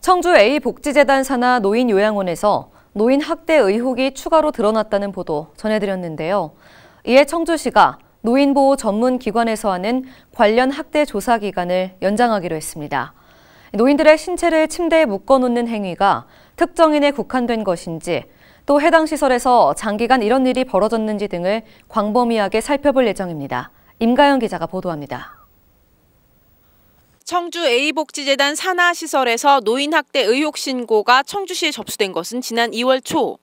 청주 A복지재단 산하 노인 요양원에서 노인 학대 의혹이 추가로 드러났다는 보도 전해드렸는데요. 이에 청주시가 노인보호 전문 기관에서 하는 관련 학대 조사 기간을 연장하기로 했습니다. 노인들의 신체를 침대에 묶어놓는 행위가 특정인에 국한된 것인지 또 해당 시설에서 장기간 이런 일이 벌어졌는지 등을 광범위하게 살펴볼 예정입니다. 임가영 기자가 보도합니다. 청주 A복지재단 산하시설에서 노인학대 의혹 신고가 청주시에 접수된 것은 지난 2월 초.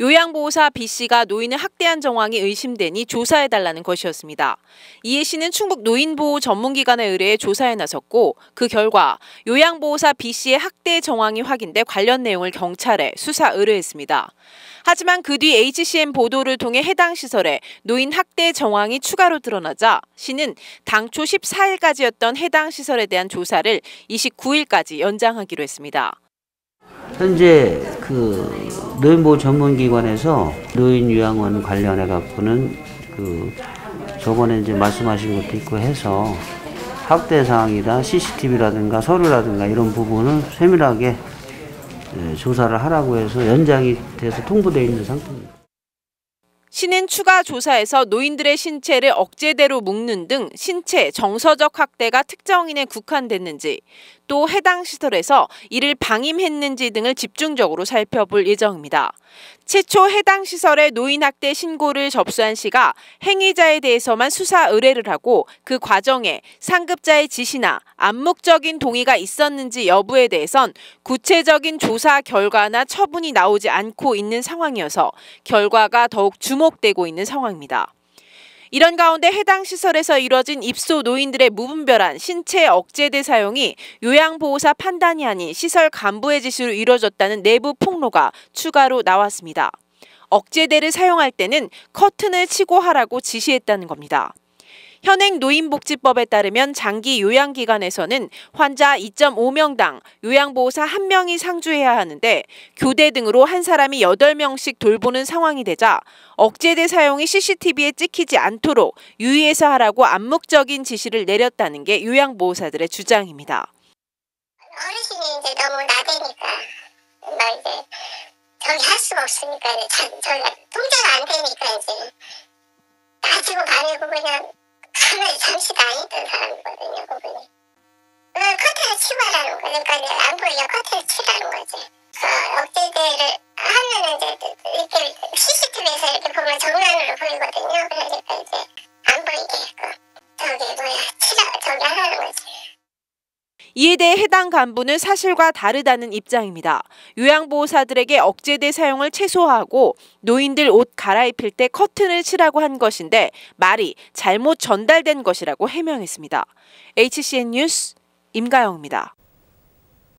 요양보호사 B씨가 노인을 학대한 정황이 의심되니 조사해달라는 것이었습니다. 이해 씨는 충북 노인보호 전문기관에 의뢰해 조사에 나섰고 그 결과 요양보호사 B씨의 학대 정황이 확인돼 관련 내용을 경찰에 수사 의뢰했습니다. 하지만 그 뒤 HCM 보도를 통해 해당 시설에 노인 학대 정황이 추가로 드러나자 시는 당초 14일까지였던 해당 시설에 대한 조사를 29일까지 연장하기로 했습니다. 현재 그 노인보호 전문기관에서 노인 요양원 관련해 갖고는 그 저번에 이제 말씀하신 것도 있고 해서 학대 사항이다 CCTV라든가 서류라든가 이런 부분을 세밀하게 예, 조사를 하라고 해서 연장이 돼서 통보되어 있는 상태입니다. 시는 추가 조사에서 노인들의 신체를 억제대로 묶는 등 신체 정서적 학대가 특정인에 국한됐는지 또 해당 시설에서 이를 방임했는지 등을 집중적으로 살펴볼 예정입니다. 최초 해당 시설에 노인학대 신고를 접수한 시가 행위자에 대해서만 수사 의뢰를 하고 그 과정에 상급자의 지시나 암묵적인 동의가 있었는지 여부에 대해선 구체적인 조사 결과나 처분이 나오지 않고 있는 상황이어서 결과가 더욱 주목되고 있는 상황입니다. 이런 가운데 해당 시설에서 이뤄진 입소 노인들의 무분별한 신체 억제대 사용이 요양보호사 판단이 아닌 시설 간부의 지시로 이뤄졌다는 내부 폭로가 추가로 나왔습니다. 억제대를 사용할 때는 커튼을 치고 하라고 지시했다는 겁니다. 현행 노인복지법에 따르면 장기 요양기관에서는 환자 2.5명당 요양보호사 1명이 상주해야 하는데 교대 등으로 한 사람이 8명씩 돌보는 상황이 되자 억제대 사용이 CCTV에 찍히지 않도록 유의해서 하라고 암묵적인 지시를 내렸다는 게 요양보호사들의 주장입니다. 어르신이 이제 너무 나대니까 막 이제 저기 할 수가 없으니까 이제 저희가 통제가 안 되니까 이제 가지고 가려고 그냥 가만히 잠시 다니던 사람이거든요, 그분이. 그 커튼을 치고 하라는 거. 그러니까 안 보이게 커튼을 치라는 거지. 그 억제제를 하면은 이제 이렇게 CCTV에서 이렇게 보면 정면으로 보이거든요. 그러니까 이제 안 보이게 그 저기 뭐야 치라 저기 하라는 거지. 이에 대해 해당 간부는 사실과 다르다는 입장입니다. 요양보호사들에게 억제대 사용을 최소화하고 노인들 옷 갈아입힐 때 커튼을 치라고 한 것인데 말이 잘못 전달된 것이라고 해명했습니다. HCN 뉴스 임가영입니다.